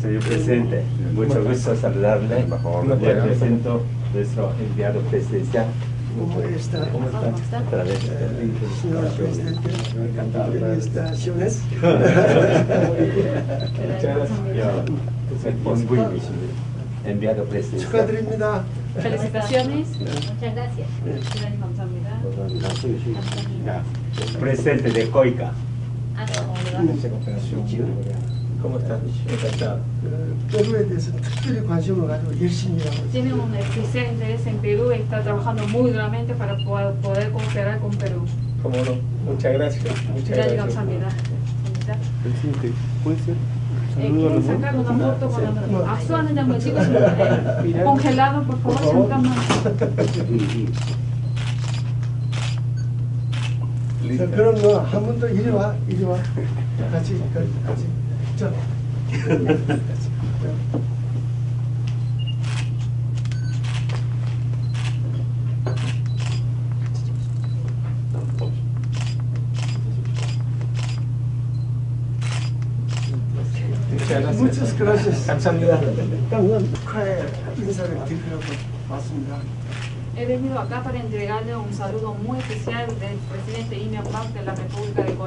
Señor presidente, mucho gusto saludarle. Le presento nuestro enviado presidencial. ¿Cómo está? ¿Cómo está? ¿Cómo está? Felicitaciones. Enviado presidencial. Felicitaciones. Muchas gracias. Presidente de COICA. ¿Cómo estás? Encantado. Perú desde Tiene una especial interés en Perú y está trabajando muy duramente para poder cooperar con Perú. Cómo no. Muchas gracias. Muchas gracias. ¿Puede ser? Eh, quieren sacar una foto con la Azuana, chicos, congelado, por favor, sacamos. 자, 그럼 너한번더 이리 와, 이리 와. 같이, 같이, 같이. 자. Muchas gracias. Muchas gracias. 감사합니다. 일단은 축하의 인사를 드리려고 왔습니다. He venido acá para entregarle un saludo muy especial del presidente Ime Park de la República de Colombia.